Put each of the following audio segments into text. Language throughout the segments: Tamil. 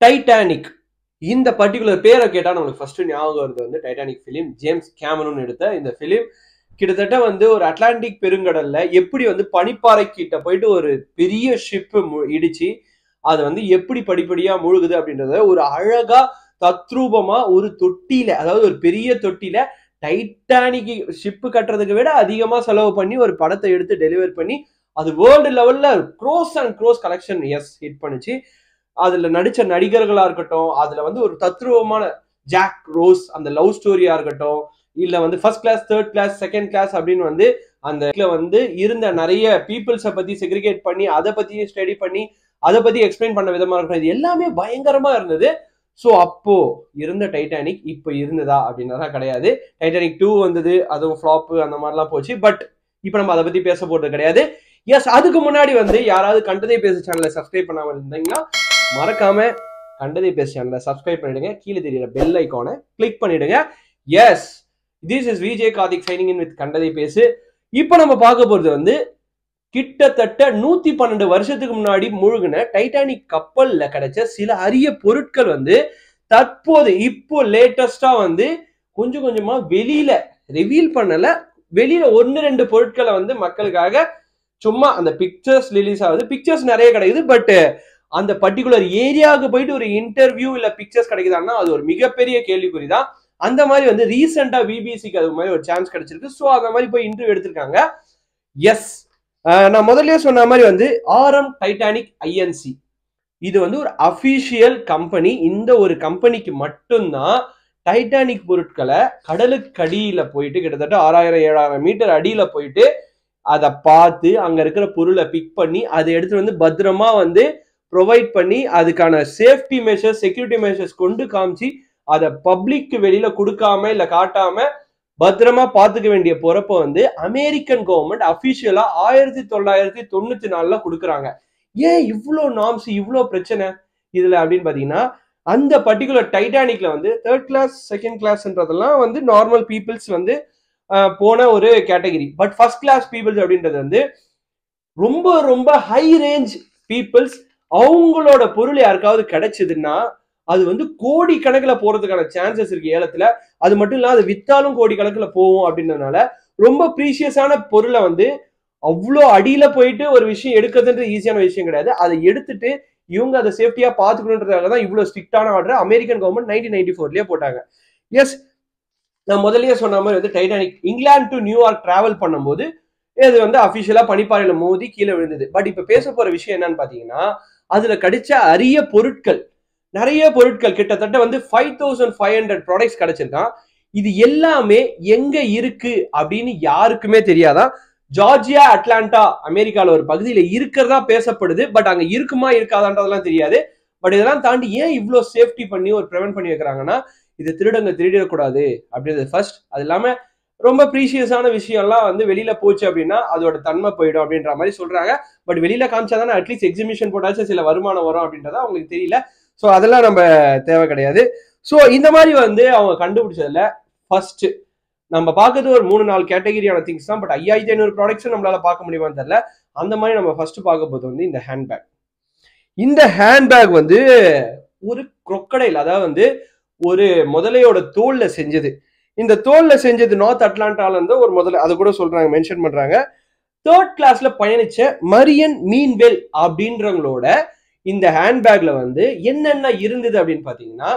டைட்டானிக் இந்த பர்டிகுலர் பேரை கேட்டால் நம்மளுக்கு ஃபர்ஸ்ட் ஞாபகம் வருது வந்து டைட்டானிக் ஃபிலிம் ஜேம்ஸ் கேமரூன் எடுத்த இந்த ஃபிலிம் கிட்டத்தட்ட வந்து ஒரு அட்லாண்டிக் பெருங்கடல்ல எப்படி வந்து பனிப்பாறை கிட்ட போயிட்டு ஒரு பெரிய ஷிப்பு இடிச்சு அது வந்து எப்படி படிப்படியா முழுகுது அப்படின்றத ஒரு அழகா தத்ரூபமா ஒரு தொட்டியில அதாவது ஒரு பெரிய தொட்டியில டைட்டானிக் ஷிப்பு கட்டுறதுக்கு விட அதிகமா செலவு பண்ணி ஒரு படத்தை எடுத்து டெலிவர் பண்ணி அது வேர்ல்டு லெவல்ல க்ரோஸ் அண்ட் க்ரோஸ் கலெக்ஷன் எஸ் ஹிட் பண்ணுச்சு. அதுல நடிச்ச நடிகர்களா இருக்கட்டும் அதுல வந்து ஒரு தத்ரூபமான ஜாக் ரோஸ் அந்த லவ் ஸ்டோரியா இருக்கட்டும் இல்ல வந்து first class third class second class அப்படின்னு வந்து அந்த வந்து இருந்த நிறைய பீப்புள்ஸை பத்தி செக்ரிகேட் பண்ணி அதை பத்தி ஸ்டடி பண்ணி அதை பத்தி எக்ஸ்பிளைன் பண்ண விதமா இருக்கட்டும் இது எல்லாமே பயங்கரமா இருந்தது. ஸோ அப்போ இருந்த டைட்டானிக் இப்போ இருந்ததா அப்படின்னா கிடையாது. டைட்டானிக் டூ வந்தது அதுவும் ஃப்ளாப்பு அந்த மாதிரிலாம் போச்சு. பட் இப்போ நம்ம அதை பத்தி பேச போறது கிடையாது. எஸ் அதுக்கு முன்னாடி வந்து யாராவது கண்டதை பேசு சேனலை சப்ஸ்கிரைப் பண்ணாமல் இருந்தீங்கன்னா மறக்காம கண்டதை பேசு சேனலை சப்ஸ்கிரைப் பண்ணிடுங்க. கீழே தெரியுற பெல் ஐக்கானை கிளிக் பண்ணிடுங்க. Yes this is Vijay Karthik signing in with Kandathai Pesu. இப்போ நம்ம பார்க்க போறது வந்து கிட்டத்தட்ட நூத்தி பன்னெண்டு வருஷத்துக்கு முன்னாடி முழுகின டைட்டானிக் கப்பல்ல கிடைச்ச சில அரிய பொருட்கள் வந்து தற்போது இப்போ லேட்டஸ்டா வந்து கொஞ்சம் கொஞ்சமா வெளியில ரிவீல் பண்ணல. வெளியில ஒன்னு ரெண்டு பொருட்களை வந்து மக்களுக்காக சும்மா அந்த பிக்சர்ஸ் ரிலீஸ் ஆகுது. பிக்சர்ஸ் நிறைய கிடைக்குது பட் அந்த பர்டிகுலர் ஏரியாவுக்கு போயிட்டு ஒரு இன்டர்வியூ இல்ல பிக்சர்ஸ் கிடைக்குதான்னா அது ஒரு மிகப்பெரிய கேள்விக்குறி தான் அந்த மாதிரி வந்து ரீசெண்டா பிபிசிக்கு அது மாதிரி ஒரு சான்ஸ் கிடைச்சிருக்கு. ஸோ அந்த மாதிரி போய் இன்டர்வியூ எடுத்திருக்காங்க. எஸ் நான் முதல்ல சொன்ன மாதிரி வந்து ஆர்எம் டைட்டானிக் ஐஎன்சி இது வந்து ஒரு அபிஷியல் கம்பெனி இந்த ஒரு கம்பெனிக்கு மட்டும்தான் டைட்டானிக் பொருட்களை கடலுக்கு அடியில் போயிட்டு கிட்டத்தட்ட ஆறாயிரம் ஏழாயிரம் மீட்டர் அடியில போயிட்டு அதை பார்த்து அங்க இருக்கிற பொருளை பிக் பண்ணி அதை எடுத்துட்டு வந்து பத்திரமா வந்து ப்ரொவைட் பண்ணி அதுக்கான சேஃப்டி மெஷர்ஸ் செக்யூரிட்டி மெஷர்ஸ் கொண்டு காமிச்சு அதை பப்ளிக்கு வெளியில கொடுக்காம இல்ல காட்டாம பத்திரமா பாத்துக்க வேண்டிய பொறப்ப வந்து அமெரிக்கன் கவர்மெண்ட் அபிஷியலா ஆயிரத்தி தொள்ளாயிரத்தி தொண்ணூத்தி நாலுல கொடுக்குறாங்க. ஏன் இவ்வளோ நாம்ஸ் இவ்வளோ பிரச்சனை? இதுல அப்படின்னு பாத்தீங்கன்னா அந்த பர்டிகுலர் டைட்டானிக்ல வந்து தேர்ட் கிளாஸ் செகண்ட் கிளாஸ்ன்றதெல்லாம் வந்து நார்மல் பீப்புள்ஸ் வந்து போன ஒரு category but first class peoples அப்படின்றது வந்து ரொம்ப ரொம்ப ஹை ரேஞ்ச் பீப்புள்ஸ் அவங்களோட பொருள் யாருக்காவது கிடைச்சதுன்னா அது வந்து கோடி கணக்கில் போறதுக்கான சான்சஸ் இருக்கு ஏலத்துல. அது மட்டும் இல்லாம அது வித்தாலும் கோடி கணக்கில் போகும் அப்படின்றதுனால ரொம்ப ப்ரீஷியஸான பொருளை வந்து அவ்வளோ அடியில போயிட்டு ஒரு விஷயம் எடுக்கிறதுன்றது ஈஸியான விஷயம் கிடையாது. அதை எடுத்துட்டு இவங்க அதை சேஃப்டியா பாத்துக்கணுன்றதுக்காக தான் இவ்வளவு ஸ்ட்ரிக்டான order American government nineteen ninety ஃபோர்லயே போட்டாங்க. எஸ் நான் முதல்லயே சொன்ன மாதிரி வந்து Titanic England to New York travel பண்ணும்போது இது வந்து அபிஷியலா பனிப்பாறையில மோதி கீழே விழுந்தது. பட் இப்ப பேச போற விஷயம் என்னன்னு பாத்தீங்கன்னா அதுல கிடைச்ச அரிய பொருட்கள் நிறைய பொருட்கள் கிட்டத்தட்ட வந்து five thousand five hundred products கிடைச்சிருக்கான் இது எல்லாமே எங்க இருக்கு அப்படின்னு யாருக்குமே தெரியாதான் ஜார்ஜியா அட்லாண்டா அமெரிக்கால ஒரு பகுதியில இருக்கிறதா பேசப்படுது பட் அங்க இருக்குமா இருக்காதான்றதெல்லாம் தெரியாது. பட் இதெல்லாம் தாண்டி ஏன் இவ்வளோ சேஃப்டி பண்ணி ஒரு ப்ரிவென்ட் பண்ணி வைக்கிறாங்கன்னா இது திருடங்க திருடிடக்கூடாது அப்படின்றது ஃபர்ஸ்ட் அது இல்லாமல் ரொம்ப ப்ரீஷியஸான விஷயம்லாம் வந்து வெளியில போச்சு அப்படின்னா அதோட தன்மை போயிடும் அப்படின்ற மாதிரி சொல்றாங்க. பட் வெளியில காமிச்சாதானே அட்லீஸ்ட் எக்ஸிபிஷன் போட்டாச்சும் சில வருமானம் வரும் அப்படின்றத அவங்களுக்கு தெரியல. ஸோ அதெல்லாம் நம்ம தேவை கிடையாது. ஸோ இந்த மாதிரி வந்து அவங்க கண்டுபிடிச்சதுல ஃபர்ஸ்ட் நம்ம பார்க்கறது ஒரு மூணு நாலு கேட்டகரியான திங்ஸ் தான். பட் ஐயாயிரத்தி ஐநூறு ப்ராடக்ட்ஸும் நம்மளால பார்க்க முடியுமான்னு தெரியல. அந்த மாதிரி நம்ம ஃபர்ஸ்ட் பார்க்க போது வந்து இந்த ஹேண்ட்பேக் இந்த ஹேண்ட்பேக் வந்து ஒரு குரொக்கடையில் அதாவது வந்து ஒரு முதலையோட தோல்ல செஞ்சது. இந்த தோல்ல செஞ்சது நார்த் அட்லாண்டால இருந்து ஒரு முதல்ல அதை கூட சொல்றாங்க மென்ஷன் பண்றாங்க. தேர்ட் கிளாஸ்ல பயணிச்ச மரியன் மீன்வெல் அப்படின்றவங்களோட இந்த ஹேண்ட்பேக்ல வந்து என்னென்ன இருந்தது அப்படின்னு பாத்தீங்கன்னா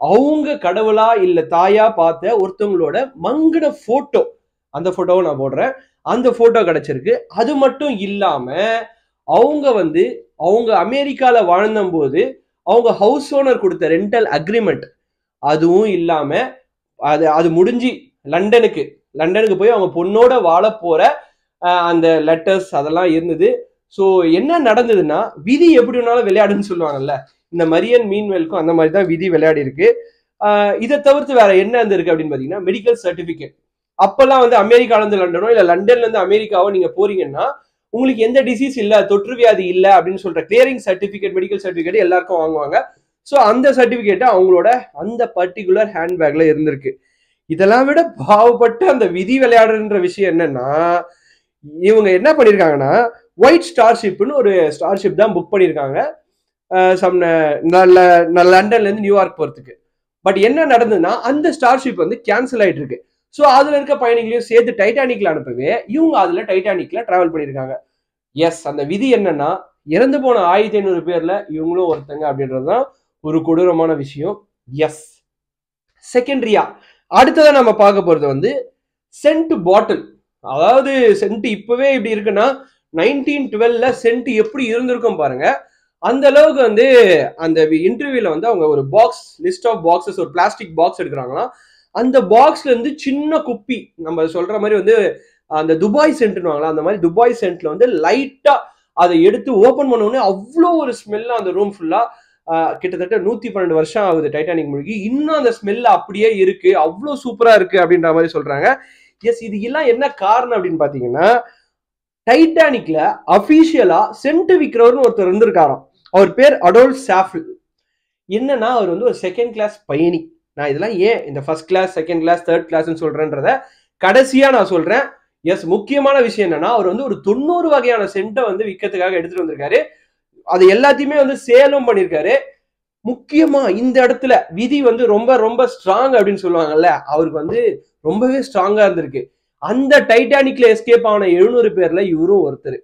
அவங்க கடவுளா இல்ல தாயா பார்த்த ஒருத்தவங்களோட மங்கின போட்டோ அந்த போட்டோவை நான் போடுறேன். அந்த போட்டோ கிடைச்சிருக்கு. அது மட்டும் இல்லாம அவங்க வந்து அவங்க அமெரிக்கால வாழ்ந்தபோது அவங்க ஹவுஸ் ஓனர் கொடுத்த ரெண்டல் அக்ரிமெண்ட் அதுவும் இல்லாம அது அது முடிஞ்சு லண்டனுக்கு லண்டனுக்கு போய் அவங்க பொண்ணோட வாழ போற அந்த லெட்டர்ஸ் அதெல்லாம் இருந்தது. ஸோ என்ன நடந்ததுன்னா விதி எப்படி வேணாலும் விளையாடுன்னு சொல்லுவாங்கல்ல இந்த மரியன் மீன்வெல்க்கும் அந்த மாதிரி தான் விதி விளையாடி இருக்கு. இதை தவிர்த்து வேற என்ன இருந்திருக்கு அப்படின்னு பாத்தீங்கன்னா மெடிக்கல் சர்டிபிகேட் அப்பெல்லாம் வந்து அமெரிக்கால இருந்து லண்டனோ இல்ல லண்டன்ல இருந்து அமெரிக்காவோ நீங்க போறீங்கன்னா உங்களுக்கு எந்த டிசீஸ் இல்ல தொற்று வியாதி இல்ல அப்படின்னு சொல்ற கிளியரிங் சர்டிபிகேட் மெடிக்கல் சர்டிபிகேட் எல்லாருக்கும் வாங்குவாங்க. ஸோ அந்த சர்டிபிகேட் அவங்களோட அந்த பர்டிகுலர் ஹேண்ட்பேக்ல இருந்திருக்கு. இதெல்லாம் விட பாவப்பட்டு அந்த விதி விளையாடுன்ற விஷயம் என்னன்னா இவங்க என்ன பண்ணியிருக்காங்கன்னா ஒயிட் ஸ்டார்ஷிப்னு ஒரு ஸ்டார்ஷிப் தான் புக் பண்ணியிருக்காங்க சம் நல்ல லண்டன்லேருந்து நியூயார்க் போகிறதுக்கு பட் என்ன நடந்ததுன்னா அந்த ஸ்டார்ஷிப் வந்து கேன்சல் ஆகிட்டு இருக்கு ஸோ அதில் இருக்க பயணிகளையும் சேர்த்து டைட்டானிக்கில் அனுப்பவே இவங்க அதில் டைட்டானிக்கில் ட்ராவல் பண்ணியிருக்காங்க எஸ் அந்த விதி என்னன்னா இறந்து போன ஆயிரத்தி ஐநூறு பேரில் இவங்களும் ஒருத்தங்க அப்படின்றதுதான் ஒரு கொடூரமான விஷயம். எஸ் செகண்டரியா அடுத்ததான் நம்ம பார்க்க போறது வந்து சென்ட் பாட்டில் அதாவது சென்ட் இப்பவே இப்படி இருக்குன்னா நைன்டீன் டுவெல்ல சென்ட் எப்படி இருந்திருக்கும் பாருங்க. அந்த அளவுக்கு வந்து அந்த இன்டர்வியூல வந்து அவங்க ஒரு பாக்ஸ் லிஸ்ட் ஆஃப் பாக்ஸஸ் ஒரு பிளாஸ்டிக் பாக்ஸ் எடுக்கிறாங்களாம். அந்த பாக்ஸ்ல இருந்து சின்ன குப்பி நம்ம சொல்ற மாதிரி வந்து அந்த துபாய் சென்ட்னுவாங்களா அந்த மாதிரி துபாய் சென்ட்ல வந்து லைட்டா அதை எடுத்து ஓபன் பண்ண உடனே அவ்வளோ ஒரு ஸ்மெல்லாம் அந்த ரூம் ஃபுல்லா கிட்டத்தட்ட நூத்தி பன்னெண்டு வருஷம் ஆகுது டைட்டானிக் மூழ்கி. இன்னும் அந்த ஸ்மெல் அப்படியே இருக்கு. அவ்வளோ சூப்பரா இருக்கு அப்படின்ற மாதிரி சொல்றாங்க. எஸ் இது எல்லாம் என்ன காரணம் அப்படின்னு பாத்தீங்கன்னா டைட்டானிக்ல அபிஷியலா சென்ட் விக்கிறவர்னு ஒருத்தர் இருந்திருக்காராம். அவர் பேர் அடோல் சாஃபில் என்னன்னா அவர் வந்து ஒரு செகண்ட் கிளாஸ் பயணி. நான் இதெல்லாம் ஏன் இந்த first class second class third கிளாஸ்னு சொல்றேன்றத கடைசியா நான் சொல்றேன். எஸ் முக்கியமான விஷயம் என்னன்னா அவர் வந்து ஒரு தொண்ணூறு வகையான சென்ட்டை வந்து விற்கிறதுக்காக எடுத்துட்டு வந்திருக்காரு. அது எல்லாத்தையுமே வந்து சேலும் பண்ணியிருக்காரு. முக்கியமா இந்த இடத்துல விதி வந்து ரொம்ப ரொம்ப ஸ்ட்ராங் அப்படின்னு சொல்லுவாங்கல்ல அவருக்கு வந்து ரொம்பவே ஸ்ட்ராங்கா இருந்திருக்கு. அந்த டைட்டானிக்ல எஸ்கேப் ஆன எழுநூறு பேர்ல இவரும் ஒருத்தர்.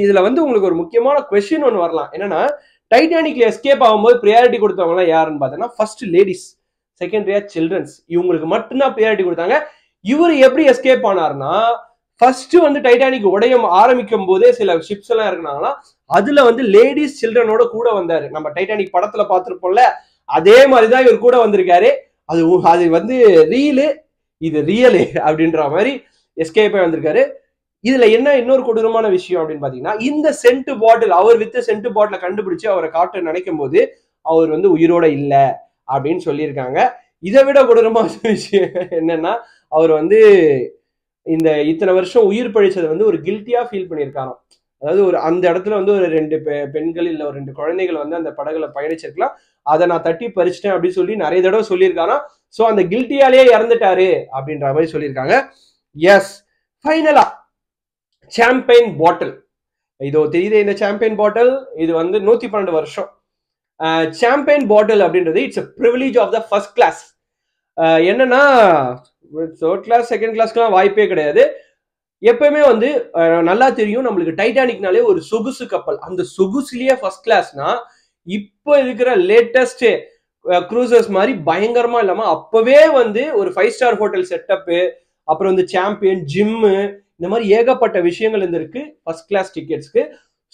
இதுல வந்து உங்களுக்கு ஒரு முக்கியமான கொஸ்டின் ஒன்று வரலாம். என்னன்னா டைட்டானிக்ல எஸ்கேப் ஆகும்போது ப்ரியாரிட்டி கொடுத்தவங்க யாருன்னு பார்த்தீங்கன்னா ஃபர்ஸ்ட் லேடிஸ் செகண்டரியா சில்ட்ரன்ஸ் இவங்களுக்கு மட்டும்தான் ப்ரியாரிட்டி கொடுத்தாங்க. இவர் எப்படி எஸ்கேப் ஆனார்னா ஃபர்ஸ்ட் வந்து டைட்டானிக் உடையம் ஆரம்பிக்கும் போதே சில ஷிப்ஸ் எல்லாம் இருக்குனாங்களா அதுல வந்து லேடிஸ் சில்ட்ரனோட கூட வந்தாரு. நம்ம டைட்டானிக் படத்துல பார்த்திருப்போம்ல அதே மாதிரிதான் இவர் கூட வந்திருக்காரு. அது அது வந்து ரீலு இது ரியலு அப்படின்ற மாதிரி எஸ்கேப் வந்திருக்காரு. இதுல என்ன இன்னொரு கொடூரமான விஷயம் அப்படின்னு பாத்தீங்கன்னா இந்த சென்ட் பாட்டில் அவர் வித்த சென்ட் பாட்டில கண்டுபிடிச்சு அவரை காட்ட நினைக்கும் போது அவர் வந்து உயிரோட இல்ல அப்படின்னு சொல்லியிருக்காங்க. இதை விட கொடூரமான விஷயம் என்னன்னா அவர் வந்து இந்த இத்தனை வருஷம் உயிர் பழிச்சதை வந்து ஒரு கில்ட்டியா ஃபீல் பண்ணியிருக்காராம். அதாவது ஒரு அந்த இடத்துல வந்து ஒரு ரெண்டு பெண்கள் இல்லை ஒரு ரெண்டு குழந்தைகள் வந்து அந்த படகுல பயணிச்சிருக்கலாம். அதை நான் தட்டி பறிச்சிட்டேன் அப்படின்னு சொல்லி நிறைய தடவை சொல்லியிருக்காராம். ஸோ அந்த கில்ட்டியாலேயே இறந்துட்டாரு அப்படின்ற மாதிரி சொல்லியிருக்காங்க. எஸ் ஃபைனலா சாம்பெயின் பாட்டில் இதோ தெரியுது இந்த சாம்பியன் பாட்டில் இது வந்து நூத்தி பன்னெண்டு வருஷம் சாம்பியன் பாட்டில் அப்படின்றது it's a privilege of the first class என்னன்னா தேர்ட் கிளாஸ் செகண்ட் கிளாஸ்க்குலாம் வாய்ப்பே கிடையாது. எப்பயுமே வந்து நல்லா தெரியும் நம்மளுக்கு டைட்டானிக்னாலே ஒரு சொகுசு கப்பல். அந்த சொகுசுலயே ஃபர்ஸ்ட் கிளாஸ்னா இப்போ இருக்கிற லேட்டஸ்ட் க்ரூசர்ஸ் மாதிரி பயங்கரமா இல்லாம அப்பவே வந்து ஒரு ஃபைவ் ஸ்டார் ஹோட்டல் செட்டப்பு அப்புறம் வந்து சாம்பியன் ஜிம்மு இந்த மாதிரி ஏகப்பட்ட விஷயங்கள் இருந்திருக்கு ஃபர்ஸ்ட் கிளாஸ் டிக்கெட்ஸ்க்கு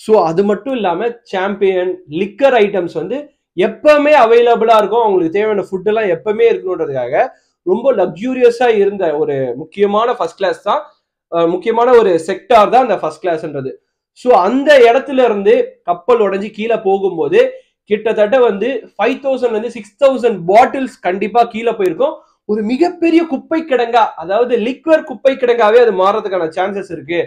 ஸோ அது மட்டும் இல்லாம சாம்பியன் லிக்கர் ஐட்டம்ஸ் வந்து எப்பவுமே அவைலபிளா இருக்கும். அவங்களுக்கு தேவையான ஃபுட்டெல்லாம் எப்பவுமே இருக்கணுன்றதுக்காக ரொம்ப லக்ஸூரியஸா இருந்த ஒரு முக்கியமான ஃபர்ஸ்ட் கிளாஸ் தான் முக்கியமான ஒரு செக்டார் தான் அந்த ஃபர்ஸ்ட் கிளாஸ்ன்றது ஸோ அந்த இடத்துல இருந்து கப்பல் உடஞ்சி கீழே போகும்போது கிட்டத்தட்ட வந்து ஃபைவ் தௌசண்ட்ல இருந்து சிக்ஸ் தௌசண்ட் பாட்டில்ஸ் கண்டிப்பா கீழே போயிருக்கும். ஒரு மிகப்பெரிய குப்பை கிடங்கா அதாவது லிக்வர் குப்பை கிடங்காவே அது மாறதுக்கான சான்சஸ் இருக்கு.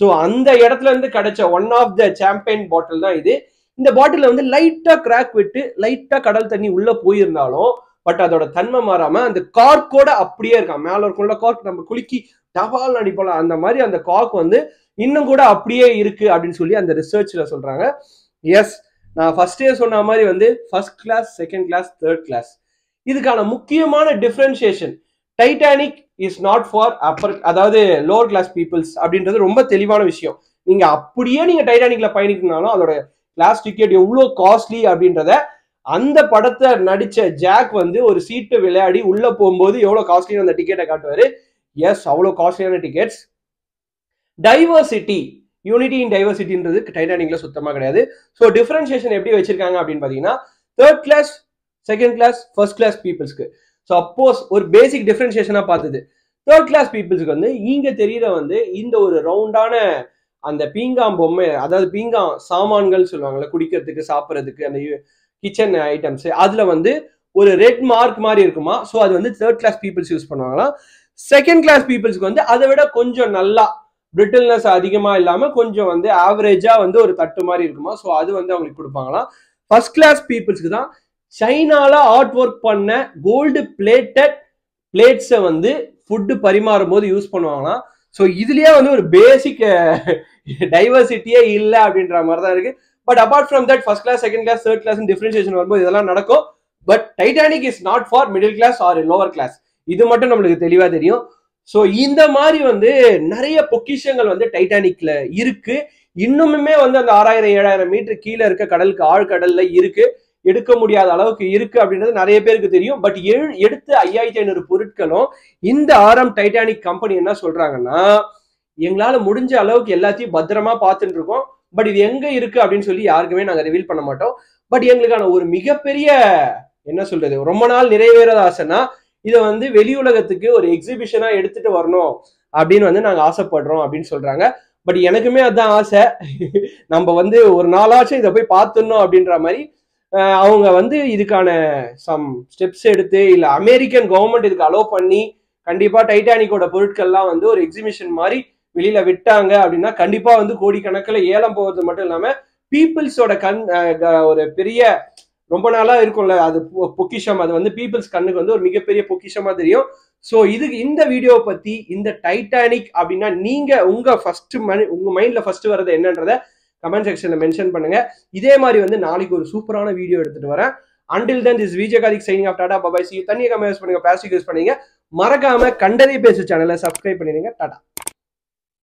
ஸோ அந்த இடத்துல இருந்து கிடைச்ச one of the champagne bottle தான் இது. இந்த பாட்டில வந்து லைட்டா கிராக் விட்டு லைட்டா கடல் தண்ணி உள்ள போயிருந்தாலும் பட் அதோட தன்மை மாறாம அந்த கார்க்கோட அப்படியே இருக்கான். மேல இருக்குள்ள கார்க் நம்ம குலுக்கி டபால் அடிப்போம் அந்த மாதிரி அந்த கார்க் வந்து இன்னும் கூட அப்படியே இருக்கு அப்படின்னு சொல்லி அந்த ரிசர்ச்ல சொல்றாங்க. எஸ் நான் ஃபர்ஸ்டே சொன்ன மாதிரி வந்து first class second class third class இதுக்கான முக்கியமான differentiation Titanic is not for upper அதாவது லோவர் கிளாஸ் பீப்புள்ஸ் அப்படின்றது ரொம்ப தெளிவான விஷயம். நீங்க அப்படியே நீங்க டைட்டானிக்ல பயணிக்கணும்னாலும் அதோட கிளாஸ் டிக்கெட் எவ்வளோ காஸ்ட்லி அப்படின்றத அந்த படத்தை நடிச்ச ஜாக் வந்து ஒரு சீட்டு விளையாடி உள்ள போகும்போது எவ்வளவு காஸ்ட்லியான அந்த டிக்கெட்டை காட்டுவாரு? எஸ் அவ்வளோ காஸ்ட்லியான டிக்கெட்ஸ் டைவர்சிட்டி யூனிட்டி இன் டைவர்சிட்டின்றது டைட்டானிக்ல சுத்தமா கிடையாது. ஸோ டிஃபரன்சியேஷன் எப்படி வச்சிருக்காங்க அப்படின்னு பாத்தீங்கன்னா third class second class first class பீப்புள்ஸ்க்கு so அப்போஸ் ஒரு பேசிக் டிஃபரன்சியேஷனா பார்த்தது. தேர்ட் கிளாஸ் பீப்புள்ஸ்க்கு வந்து இங்க தெரியற வந்து இந்த ஒரு ரவுண்டான அந்த பீங்காம் பொம்மை அதாவது பீங்காம் சாமான்கள் சொல்லுவாங்கல்ல குடிக்கிறதுக்கு சாப்பிட்றதுக்கு அந்த கிச்சன் ஐட்டம்ஸ் அதுல வந்து ஒரு ரெட் மார்க் மாதிரி இருக்குமா? ஸோ அது வந்து தேர்ட் கிளாஸ் பீப்புள்ஸ் யூஸ் பண்ணுவாங்களா செகண்ட் கிளாஸ் பீப்புள்ஸ்க்கு வந்து அதை விட கொஞ்சம் நல்லா பிரிட்டில்னஸ் அதிகமா இல்லாம கொஞ்சம் வந்து ஆவரேஜா வந்து ஒரு தட்டு மாதிரி இருக்குமா? ஸோ அது வந்து அவங்களுக்கு கொடுப்பாங்களாம். ஃபர்ஸ்ட் கிளாஸ் பீப்புள்ஸ்க்கு தான் சைனால ஆர்ட் ஒர்க் பண்ண கோல்டு பிளேட்டட் பிளேட்ஸை வந்து ஃபுட்டு பரிமாறும் போது யூஸ் பண்ணுவாங்களாம். ஸோ இதுலயே வந்து ஒரு பேசிக் டைவர்சிட்டியே இல்லை அப்படின்ற மாதிரி தான் இருக்கு. But apart from that first class second class third class differentiation வரும்போது இதெல்லாம் நடக்கும். But Titanic is not for middle class or lower class இது மட்டும் நம்மளுக்கு தெளிவா தெரியும். ஸோ இந்த மாதிரி வந்து நிறைய பொக்கிஷங்கள் வந்து டைட்டானிக்ல இருக்கு. இன்னுமுமே வந்து அந்த ஆறாயிரம் ஏழாயிரம் மீட்டர் கீழே இருக்க கடலுக்கு ஆழ்கடல்ல இருக்கு. எடுக்க முடியாத அளவுக்கு இருக்கு அப்படின்றது நிறைய பேருக்கு தெரியும். பட் எடுத்து ஐயாயிரத்தி ஐநூறு பொருட்களும் இந்த ஆரம் டைட்டானிக் கம்பெனி என்ன சொல்றாங்கன்னா எங்களால முடிஞ்ச அளவுக்கு எல்லாத்தையும் பத்திரமா பார்த்துட்டு இருக்கோம். பட் இது எங்க இருக்கு அப்படின்னு சொல்லி யாருக்குமே நாங்க ரிவீல் பண்ண மாட்டோம். பட் எங்களுக்கான ஒரு மிகப்பெரிய என்ன சொல்றது ரொம்ப நாள் நிறைவேறாத ஆசைன்னா இதை வந்து வெளி உலகத்துக்கு ஒரு எக்ஸிபிஷனா எடுத்துட்டு வரணும் அப்படின்னு வந்து நாங்க ஆசைப்படுறோம் அப்படின்னு சொல்றாங்க. பட் எனக்குமே அதுதான் ஆசை. நம்ம வந்து ஒரு நாளாச்சும் இதை போய் பார்த்துடணும் அப்படின்ற மாதிரி அவங்க வந்து இதுக்கான சம் ஸ்டெப்ஸ் எடுத்து இல்ல அமெரிக்கன் கவர்மெண்ட் இதுக்கு அலோவ் பண்ணி கண்டிப்பா டைட்டானிக்கோட பொருட்கள்லாம் வந்து ஒரு எக்ஸிபிஷன் மாதிரி வெளியில விட்டாங்க அப்படின்னா கண்டிப்பா வந்து கோடிக்கணக்கில் ஏலம் போகிறது மட்டும் இல்லாம பீப்புள்ஸோட கண் ஒரு பெரிய ரொம்ப நாளா இருக்கும்ல அது பொ- பொக்கிஷம் அது வந்து பீப்புள்ஸ் கண்ணுக்கு வந்து ஒரு மிகப்பெரிய பொக்கிஷமா தெரியும். ஸோ இதுக்கு இந்த வீடியோவை பத்தி இந்த டைட்டானிக் அப்படின்னா நீங்க உங்க ஃபர்ஸ்ட் மணி உங்க மைண்ட்ல ஃபர்ஸ்ட் வர்றது என்னன்றத கமெண்ட் செக்ஷன்ல மென்ஷன் பண்ணுங்க. இதே மாதிரி வந்து நாளைக்கு ஒரு சூப்பரான வீடியோ எடுத்துட்டு வரேன். Until then this Vijayakarthik signing off tata bye bye C தண்ணியை கம்மி யூஸ் பண்ணுங்க பிளாஸ்டிக் யூஸ் பண்ணுங்க. மறக்காம கண்டதே பேசு சேனலை சப்ஸ்கிரைப் பண்ணிடுங்க. டாடா